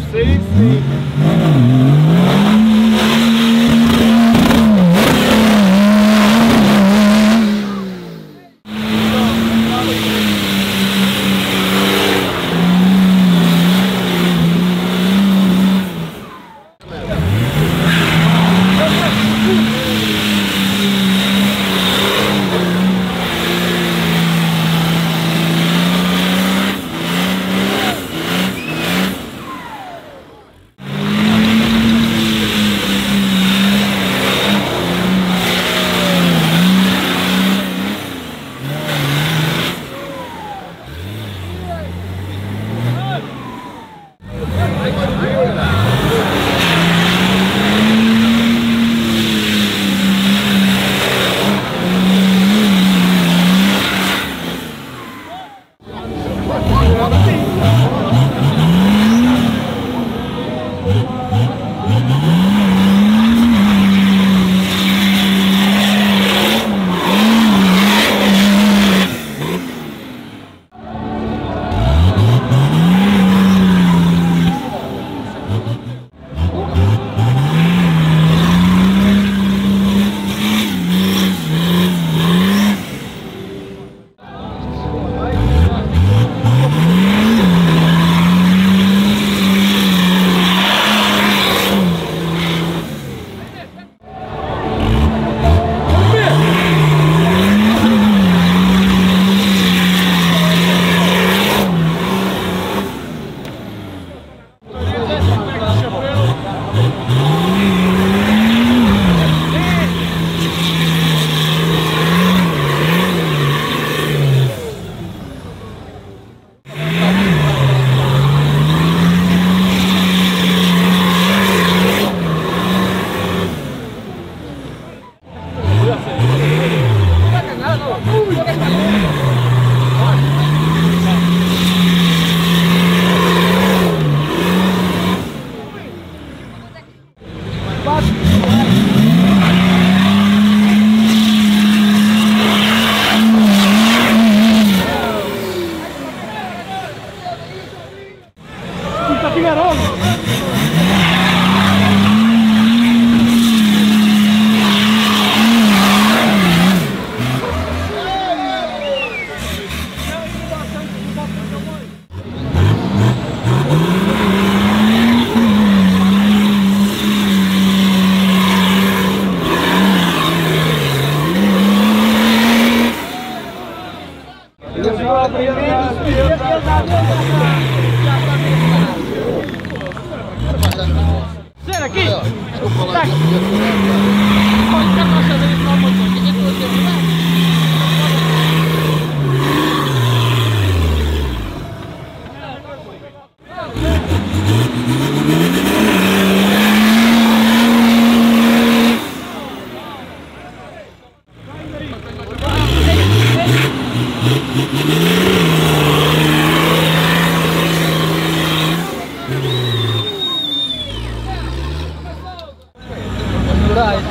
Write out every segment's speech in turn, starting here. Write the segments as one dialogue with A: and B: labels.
A: Sim, sim.
B: culturais.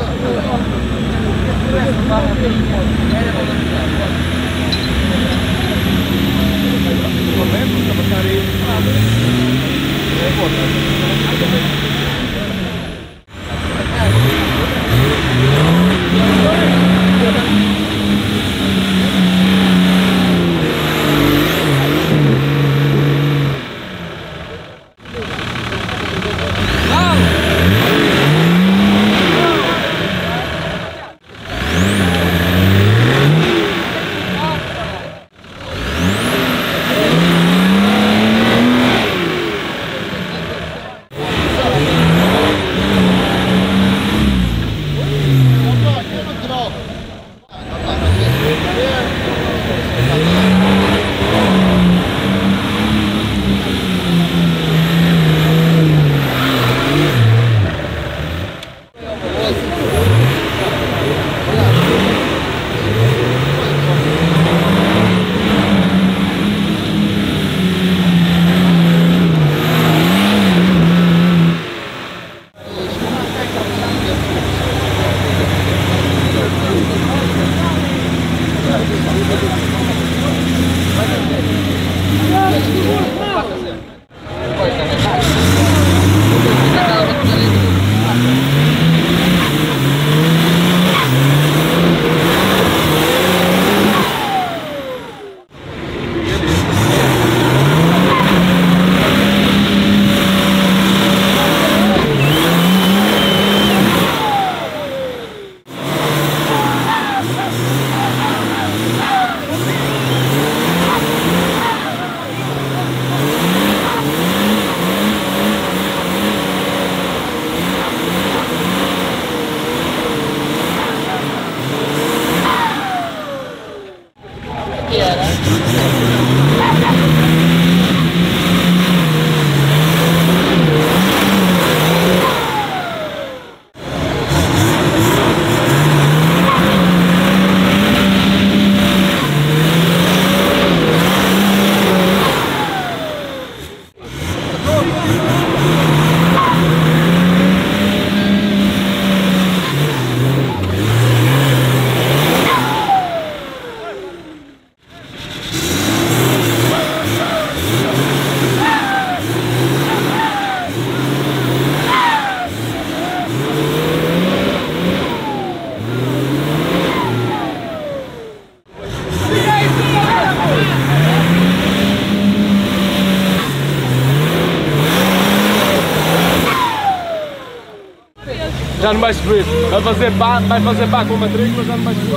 A: Já não vai subir. Vai fazer pá, vai fazer pá com a matrícula, já não vai subir.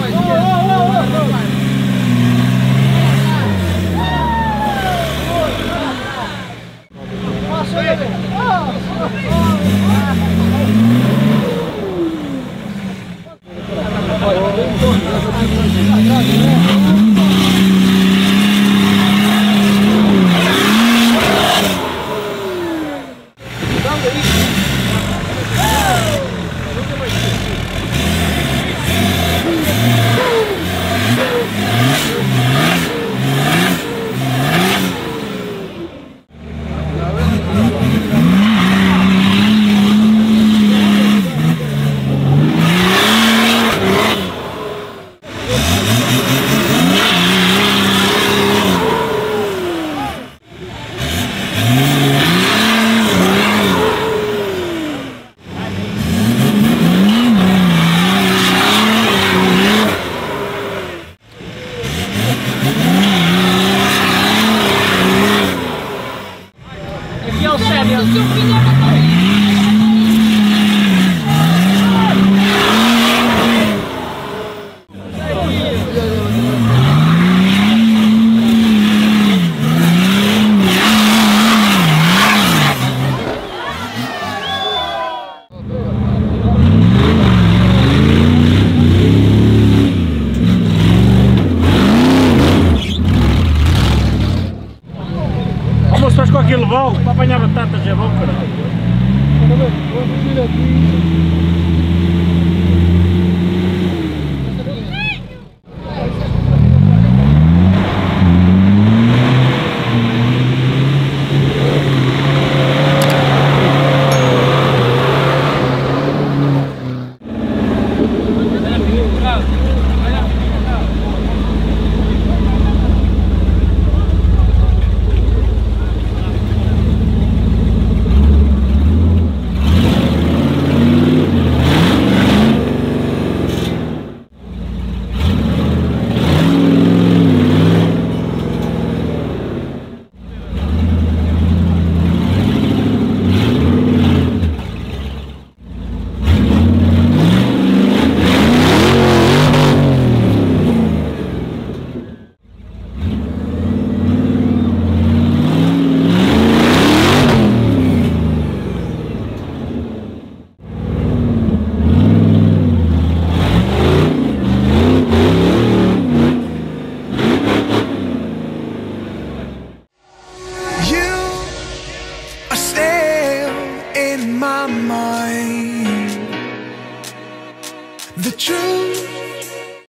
B: Almoçaste batatas é bom,